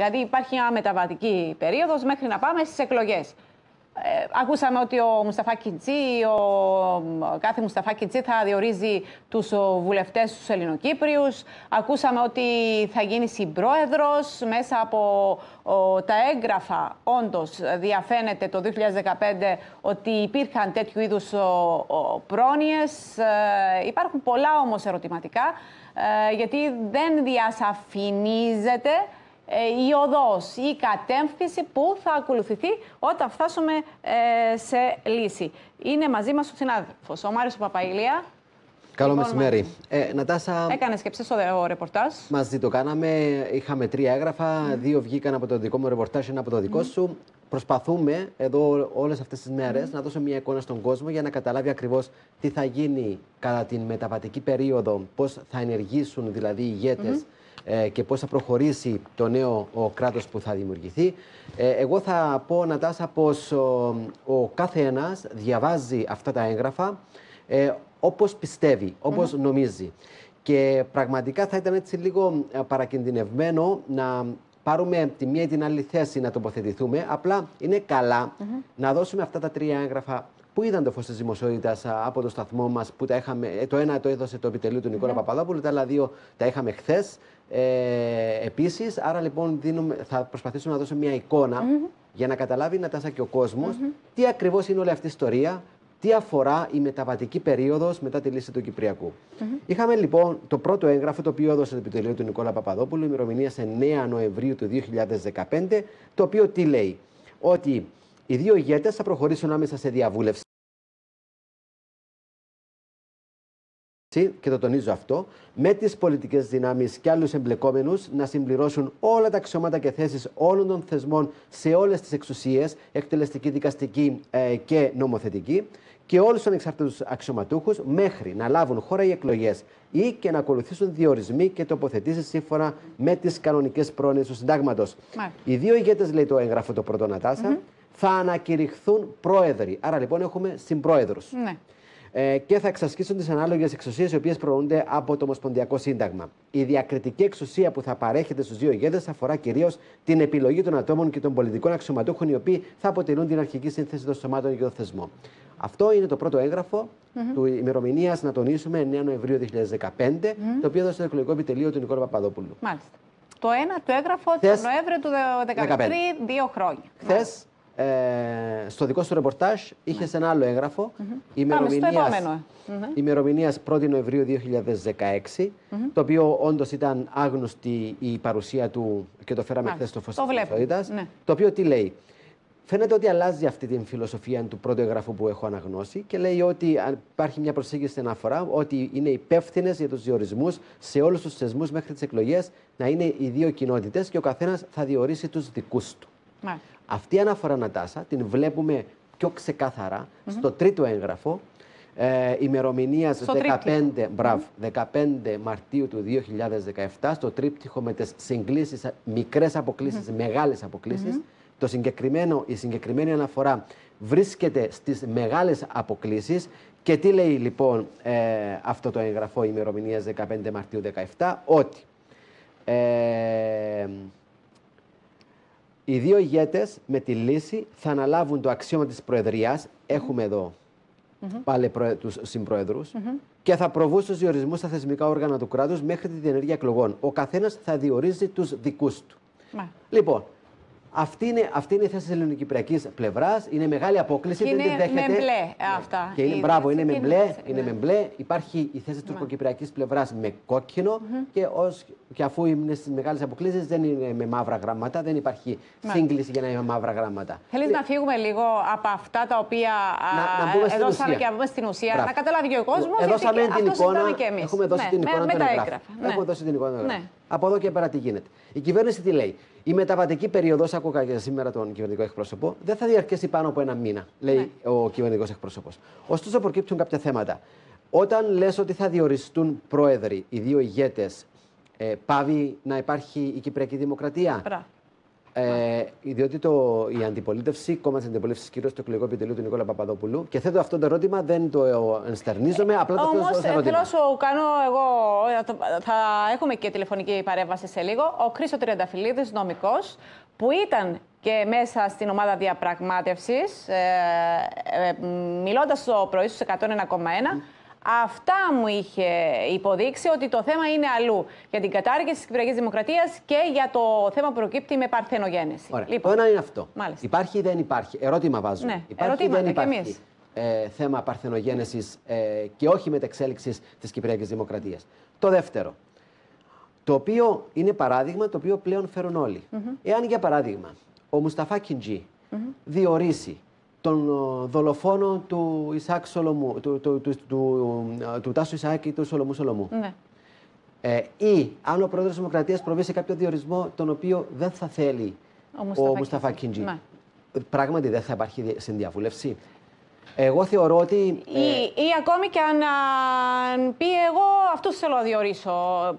Δηλαδή υπάρχει μια μεταβατική περίοδος μέχρι να πάμε στις εκλογές. Ε, ακούσαμε ότι ο Μουσταφά Κιτζή, ο κάθε Μουσταφά Κιτζή θα διορίζει τους βουλευτές τους Ελληνοκύπριους. Ακούσαμε ότι θα γίνει συμπρόεδρος μέσα από τα έγγραφα. Όντως διαφαίνεται το 2015 ότι υπήρχαν τέτοιου είδους πρόνοιες. Ε, υπάρχουν πολλά όμως ερωτηματικά ε, γιατί δεν διασαφηνίζεται ε, η οδός ή η κατέμφυση που θα ακολουθηθεί όταν φτάσουμε ε, σε λύση. Είναι μαζί μας ο συνάδελφος, ο Μάριος Παπαϊλία. Καλό λοιπόν, μεσημέρι. Ε, Νατάσα... Έκανε σκέψη στο ρεπορτάζ. Μαζί το κάναμε. Είχαμε τρία έγγραφα. Δύο βγήκαν από το δικό μου ρεπορτάζ, ένα από το δικό σου. Προσπαθούμε εδώ όλες αυτές τις μέρες να δώσουμε μια εικόνα στον κόσμο για να καταλάβει ακριβώς τι θα γίνει κατά την μεταβατική περίοδο, πώς θα ενεργήσουν δηλαδή οι ηγέτες ε, και πώς θα προχωρήσει το νέο ο κράτος που θα δημιουργηθεί. Ε, εγώ θα πω, Νατάσα, πως ο, ο κάθε ένας διαβάζει αυτά τα έγγραφα ε, όπως πιστεύει, όπως νομίζει. Και πραγματικά θα ήταν έτσι λίγο ε, παρακινδυνευμένο να πάρουμε τη μία ή την άλλη θέση να τοποθετηθούμε. Απλά είναι να δώσουμε αυτά τα τρία έγγραφα που είδαν το φως της δημοσιότητας από το σταθμό μας, που τα είχαμε. Το ένα το έδωσε το επιτελείο του Νικόλα Παπαδόπουλου, τα άλλα δύο τα είχαμε χθες. Ε, Επίσης, άρα λοιπόν δίνουμε, θα προσπαθήσουμε να δώσω μια εικόνα για να καταλάβει να τάσα και ο κόσμος τι ακριβώς είναι όλη αυτή η ιστορία, τι αφορά η μεταβατική περίοδος μετά τη λύση του Κυπριακού. Είχαμε λοιπόν το πρώτο έγγραφο το οποίο έδωσε το επιτελείο του Νικόλα Παπαδόπουλου, ημερομηνία σε 9 Νοεμβρίου του 2015, το οποίο τι λέει, ότι οι δύο ηγέτες θα προχωρήσουν άμεσα σε διαβούλευση. και το τονίζω αυτό, με τις πολιτικές δυνάμεις και άλλους εμπλεκόμενους να συμπληρώσουν όλα τα αξιώματα και θέσεις όλων των θεσμών σε όλες τις εξουσίες, εκτελεστική, δικαστική ε, και νομοθετική, και όλους τους ανεξάρτητους αξιωματούχους μέχρι να λάβουν χώρα οι εκλογές ή και να ακολουθήσουν διορισμοί και τοποθετήσεις σύμφωνα με τις κανονικές πρόνοιες του συντάγματος. Οι δύο ηγέτες, λέει το έγγραφο το πρώτο Νατάσα, θα ανακηρυχθούν πρόεδροι. Άρα λοιπόν έχουμε συμπρόεδρους. Ναι ε, και θα εξασκήσουν τις ανάλογες εξουσίες οι οποίες προορούνται από το Ομοσπονδιακό Σύνταγμα. Η διακριτική εξουσία που θα παρέχεται στους δύο ηγέτες αφορά κυρίως την επιλογή των ατόμων και των πολιτικών αξιωματούχων οι οποίοι θα αποτελούν την αρχική σύνθεση των σωμάτων και των θεσμών. Αυτό είναι το πρώτο έγγραφο mm -hmm. του ημερομηνίας, να τονίσουμε, 9 Νοεμβρίου 2015, mm -hmm. το οποίο έδωσε το εκλογικό επιτελείο του Νικόλα Παπαδόπουλου. Μάλιστα. Το ένα, το έγγραφο του Νοέμβριο του 2015, δύο χρόνια. Χθε ε, στο δικό σου ρεπορτάζ είχες ναι. ένα άλλο έγγραφο ημερομηνίας 1η Νοεμβρίου 2016, το οποίο όντως ήταν άγνωστη η παρουσία του και το φέραμε χθες στο φως της ναι. Το οποίο τι λέει; Φαίνεται ότι αλλάζει αυτή την φιλοσοφία του πρώτου εγγραφού που έχω αναγνώσει και λέει ότι υπάρχει μια προσέγγιση στην αναφορά ότι είναι υπεύθυνες για τους διορισμούς σε όλους τους θεσμούς μέχρι τις εκλογές να είναι οι δύο κοινότητες και ο καθένας θα διορίσει τους δικούς του. Αυτή η αναφορά Νατάσα την βλέπουμε πιο ξεκάθαρα στο τρίτο έγγραφο ε, ημερομηνίας 15, μπράβο, 15 Μαρτίου του 2017 στο τρίπτυχο με τις συγκλήσεις, μικρές αποκλήσεις, mm -hmm. μεγάλες αποκλήσεις. Το συγκεκριμένο, η συγκεκριμένη αναφορά βρίσκεται στις μεγάλες αποκλήσεις και τι λέει λοιπόν ε, αυτό το έγγραφο ημερομηνίας 15 Μαρτίου 2017 ότι ε, οι δύο ηγέτες με τη λύση θα αναλάβουν το αξίωμα της Προεδρίας. Έχουμε εδώ πάλι τους συμπροέδρους. Και θα προβούν στους διορισμούς στα θεσμικά όργανα του κράτους μέχρι τη διενέργεια εκλογών. Ο καθένας θα διορίζει τους δικούς του. Λοιπόν, αυτή είναι, αυτή είναι η θέση της ελληνοκυπριακή πλευράς. Είναι μεγάλη απόκληση. Και δεν είναι με μπλε αυτά. Και είναι, μπράβο, είναι με μπλε, είναι με μπλε. Υπάρχει η θέση της τουρκοκυπριακής πλευράς με κόκκινο. Και, ως, και αφού είναι στις μεγάλες αποκλήσεις, δεν είναι με μαύρα γράμματα. Δεν υπάρχει Μα. σύγκληση για να είναι με μαύρα γράμματα. Θέλεις να φύγουμε λίγο από αυτά τα οποία να, να δώσαμε και να πούμε στην ουσία. Μπράβο. Να καταλάβει ο κόσμος. Εδώσαμε την εικόνα. Έχουμε δώσει την εικόνα των Έχουμε δώσει την εικόνα Από εδώ και πέρα τι γίνεται. Η κυβέρνηση τι λέει; Η μεταβατική περίοδος, άκουγα και σήμερα τον κυβερνητικό εκπρόσωπο, δεν θα διαρκέσει πάνω από ένα μήνα, λέει ναι. ο κυβερνητικός εκπρόσωπος. Ωστόσο, προκύπτουν κάποια θέματα. Όταν λες ότι θα διοριστούν πρόεδροι, οι δύο ηγέτες, ε, πάβει να υπάρχει η Κυπριακή Δημοκρατία; Ε, διότι το, η αντιπολίτευση, κόμμα της αντιπολίτευσης, κυρίως το εκλογικό επιτελείο του Νικόλα Παπαδόπουλου, και θέτω αυτό το ερώτημα, δεν το ενστερνίζομαι, απλά το Όμως, θέτω ε, ερώτημα. θέλω να σου κάνω εγώ, ε, το- θα έχουμε και τηλεφωνική παρέμβαση σε λίγο, ο Χρήστο Τριανταφυλλίδης, νομικός, που ήταν και μέσα στην ομάδα διαπραγμάτευσης, ε, ε, μιλώντας το πρωί στους 101,1, Αυτά μου είχε υποδείξει ότι το θέμα είναι αλλού. Για την κατάργηση της Κυπριακής Δημοκρατίας και για το θέμα που προκύπτει με παρθενογέννηση. Ωραία. Λοιπόν, Το ένα είναι αυτό. Μάλιστα. Υπάρχει ή δεν υπάρχει; Ερώτημα βάζω. Ναι, υπάρχει ή ερωτήματα δεν κι υπάρχει εμείς. ε, θέμα παρθενογένεσης ε, και όχι μετεξέλιξης της Κυπριακής Δημοκρατίας. Το δεύτερο. Το οποίο είναι παράδειγμα το οποίο πλέον φέρουν όλοι. Εάν για παράδειγμα ο Μουσταφά Κιντζή διορίσει τον ε, δολοφόνο του Ισάκ Σολομού, του, του, του, του, ε, του Τάσου Ισάκ ή του Σολομού Σολομού. ναι. Ε, ή αν ο πρόεδρος της Δημοκρατίας προβεί σε κάποιο διορισμό τον οποίο δεν θα θέλει Ο ο Μουσταφά Μουσταφά Κιντζή. Κιντζή. Ναι. Πράγματι δεν θα υπάρχει δι- συνδιαβούλευση. Εγώ θεωρώ ότι. Ή, ή ακόμη και αν, αν πει εγώ αυτούς θέλω να διορίσω.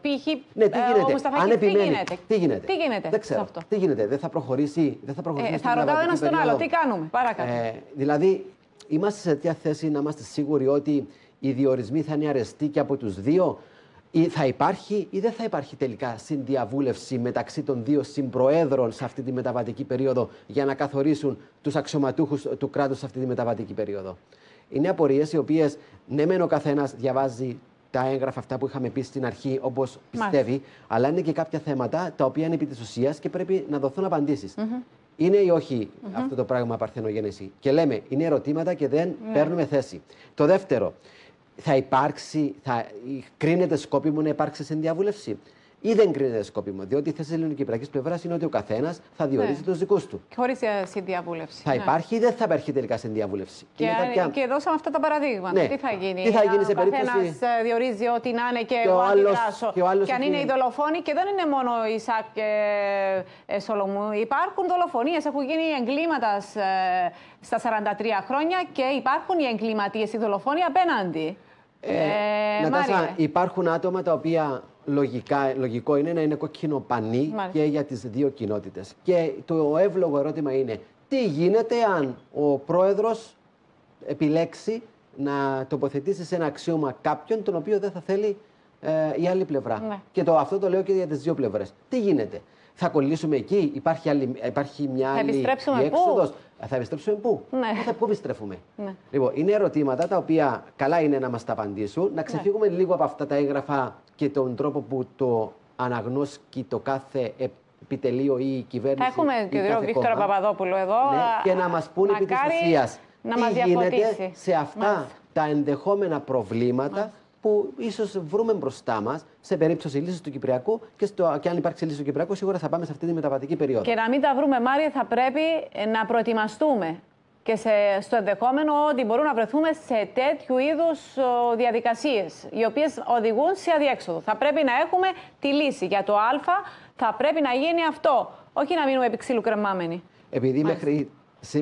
Π.χ. ναι, τι ε, γίνεται; ο Μουσταφάκης, αν επιμένει. τι γίνεται; Τι γίνεται; Τι γίνεται Δεν ξέρω. σε αυτό; Τι γίνεται; Δεν θα προχωρήσει. Δεν θα προχωρήσει Ε, στην θα ρωτάω ένας μεταβατική στον άλλο. περίοδο. Τι κάνουμε; Παρακάτω. Ε, δηλαδή, είμαστε σε τέτοια θέση να είμαστε σίγουροι ότι οι διορισμοί θα είναι αρεστοί και από τους δύο; Ή θα υπάρχει ή δεν θα υπάρχει τελικά συνδιαβούλευση μεταξύ των δύο συμπροέδρων σε αυτή τη μεταβατική περίοδο για να καθορίσουν τους αξιωματούχους του κράτους σε αυτή τη μεταβατική περίοδο. Είναι απορίες οι οποίες, ναι μεν ο καθένας διαβάζει τα έγγραφα αυτά που είχαμε πει στην αρχή όπως πιστεύει, αλλά είναι και κάποια θέματα τα οποία είναι επί της ουσίας και πρέπει να δοθούν απαντήσεις. Είναι ή όχι αυτό το πράγμα παρθενογένεση. Και λέμε, είναι ερωτήματα και δεν παίρνουμε θέση. Το δεύτερο, θα υπάρξει, θα κρίνεται σκόπιμο να υπάρξει συνδιαβούλευση ή δεν κρίνεται σκόπιμο. Διότι η θέση της ελληνοκυπριακή πλευράς είναι ότι ο καθένας θα διορίζει Ναι. τους δικούς του. Χωρίς συνδιαβούλευση. Θα Ναι. υπάρχει ή δεν θα υπάρχει τελικά συνδιαβούλευση. Και, είναι κάποια- και δώσαμε αυτά τα παραδείγματα. Ναι. Τι θα γίνει; Τι θα γίνει σε ο καθένας, περίπτωση- ε, διορίζει ό,τι να είναι και, Και εγώ ο άλλος- αντιδράσω. και ο άλλος αν είναι εκεί- οι δολοφόνοι, και δεν είναι μόνο η Ισάκ και ε, Σολομού. Υπάρχουν δολοφονίες, έχουν γίνει εγκλήματας ε, στα 43 χρόνια και υπάρχουν οι εγκληματίες, οι δολοφόνοι απέναντι. Ε, Ε, Νατάσα, Μάριε. υπάρχουν άτομα τα οποία λογικά, λογικό είναι να είναι κόκκινο πανί Μάλιστα. και για τις δύο κοινότητες. Και το εύλογο ερώτημα είναι τι γίνεται αν ο πρόεδρος επιλέξει να τοποθετήσει σε ένα αξίωμα κάποιον τον οποίο δεν θα θέλει ε, η άλλη πλευρά. Ναι. Και το, αυτό το λέω και για τις δύο πλευρές. Τι γίνεται; Θα κολλήσουμε εκεί, υπάρχει, άλλη, υπάρχει μια Θα άλλη επιστρέψουμε πού; διέξοδος; Ε, Θα επιστρέψουμε πού; Ναι. Πού θα πού επιστρέφουμε; Ναι. Λοιπόν, είναι ερωτήματα τα οποία καλά είναι να μας τα απαντήσουν, να ξεφύγουμε λίγο από αυτά τα έγγραφα και τον τρόπο που το αναγνώσκει το κάθε επιτελείο ή η κυβέρνηση. Θα έχουμε ή και τον κάθε κύριο Βίκτορα κόμμα. Παπαδόπουλο εδώ. Ναι, και να μας πούνε επί της Μακάρι ουσίας να τι μας γίνεται διαφωτίσει. σε αυτά Μάλιστα. τα ενδεχόμενα προβλήματα που ίσως βρούμε μπροστά μας σε περίπτωση λύσης του Κυπριακού και, στο, και αν υπάρξει λύση του Κυπριακού, σίγουρα θα πάμε σε αυτή τη μεταβατική περίοδο. Και να μην τα βρούμε, Μάρια, θα πρέπει ε, να προετοιμαστούμε και σε, στο ενδεχόμενο ότι μπορούμε να βρεθούμε σε τέτοιου είδους διαδικασίες, οι οποίες οδηγούν σε αδιέξοδο. Θα πρέπει να έχουμε τη λύση. Για το Α θα πρέπει να γίνει αυτό. Όχι να μείνουμε επί ξύλου κρεμάμενοι. Επειδή μέχρι, σε-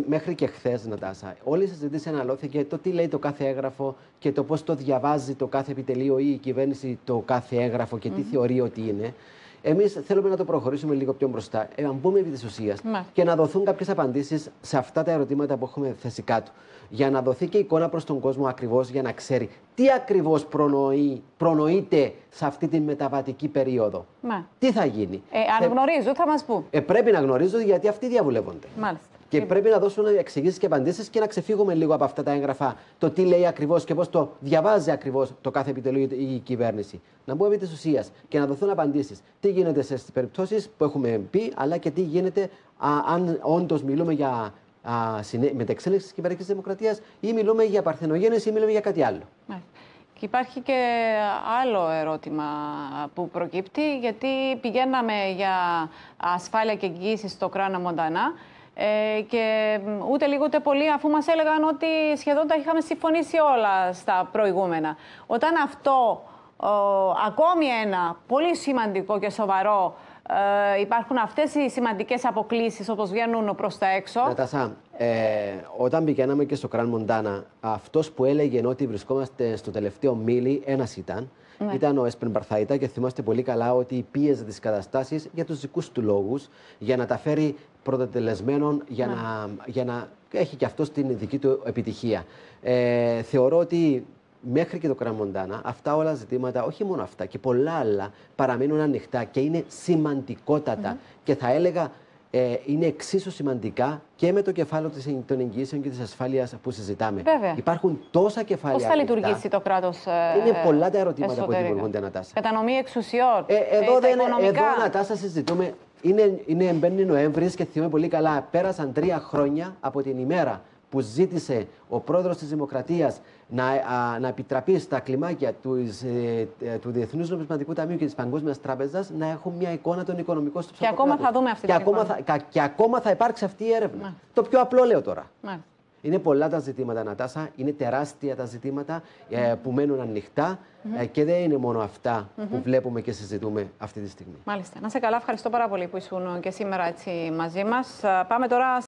μέχρι και χθες, Νατάσα, όλη η συζήτηση αναλώθηκε το τι λέει το κάθε έγγραφο και το πώς το διαβάζει το κάθε επιτελείο ή η κυβέρνηση το κάθε έγγραφο και τι θεωρεί ότι είναι. Εμείς θέλουμε να το προχωρήσουμε λίγο πιο μπροστά, ε, να μπούμε επί της ουσίας Ναι. και να δοθούν κάποιες απαντήσεις σε αυτά τα ερωτήματα που έχουμε θέσει κάτω. Για να δοθεί και εικόνα προς τον κόσμο ακριβώς για να ξέρει τι ακριβώς προνοεί, προνοείται σε αυτή τη μεταβατική περίοδο. Μα. Τι θα γίνει. Ε, αν γνωρίζουν, θα μας πούν. Ε, πρέπει να γνωρίζουν γιατί αυτοί διαβουλεύονται. Μάλιστα. Και πρέπει να δώσουν εξηγήσεις και απαντήσεις και να ξεφύγουμε λίγο από αυτά τα έγγραφα. Το τι λέει ακριβώς και πώς το διαβάζει ακριβώς το κάθε επιτελείο ή η κυβέρνηση. Να μπούμε επί της ουσίας και να δοθούν απαντήσεις. Τι γίνεται σε περιπτώσεις που έχουμε πει, αλλά και τι γίνεται α, αν όντως μιλούμε για α, συνέ- μετεξέλιξη της κυβερνητικής δημοκρατίας ή μιλούμε για παρθενογένεση ή μιλούμε για κάτι άλλο. Μάλιστα. Και υπάρχει και άλλο ερώτημα που προκύπτει, γιατί πηγαίναμε για ασφάλεια και εγγύησης στο Κράνα Μοντανά ε, και μ, ούτε λίγο ούτε πολύ αφού μας έλεγαν ότι σχεδόν τα είχαμε συμφωνήσει όλα στα προηγούμενα. Όταν αυτό, ο, ακόμη ένα πολύ σημαντικό και σοβαρό, ε, υπάρχουν αυτές οι σημαντικές αποκλήσεις όπως βγαίνουν προς τα έξω. Νατάσα, ε, όταν πηγαίναμε και στο Κραν Μοντάνα, αυτός που έλεγε ότι βρισκόμαστε στο τελευταίο μίλι, ένας ήταν. Ναι. ήταν ο Έσπεν Μπαρθαϊτά και θυμάστε πολύ καλά ότι πίεζε τις καταστάσεις για τους δικούς του λόγους, για να τα φέρει πρωτοτελεσμένων, για, Ναι. να, για να έχει και αυτός την δική του επιτυχία. Ε, θεωρώ ότι μέχρι και το Κραμοντάνα αυτά όλα ζητήματα, όχι μόνο αυτά και πολλά άλλα, παραμένουν ανοιχτά και είναι σημαντικότατα. Και θα έλεγα ε, είναι εξίσου σημαντικά και με το κεφάλαιο της, των εγγύσεων και της ασφάλειας που συζητάμε. Βέβαια. Υπάρχουν τόσα κεφάλαια. Πώς θα ανοιχτά. λειτουργήσει το κράτος. Είναι πολλά τα ερωτήματα που δημιουργούνται, Ανατάσα. Κατανομή εξουσιών. Ε, εδώ, τα δεν, οικονομικά. εδώ Ανατάσα συζητούμε. Είναι, είναι μπαίνει Νοέμβρη και θυμάμαι πολύ καλά. Πέρασαν τρία χρόνια από την ημέρα που ζήτησε ο πρόεδρος της Δημοκρατίας να, α, να επιτραπεί στα κλιμάκια τους, ε, ε, του Διεθνούς Νομισματικού Ταμείου και της Παγκόσμιας Τράπεζας να έχουν μια εικόνα των οικονομικών του Και ακόμα θα δούμε αυτή και την ακόμα, εικόνα. θα, κα- και ακόμα θα υπάρξει αυτή η έρευνα. Ναι. Το πιο απλό λέω τώρα. Μάλιστα. Είναι πολλά τα ζητήματα, Νατάσα. Είναι τεράστια τα ζητήματα ε, που μένουν ανοιχτά ε, και δεν είναι μόνο αυτά που βλέπουμε και συζητούμε αυτή τη στιγμή. Μάλιστα. Να σε καλά, ευχαριστώ πάρα πολύ που ήσουν και σήμερα έτσι μαζί μας. Α, Πάμε τώρα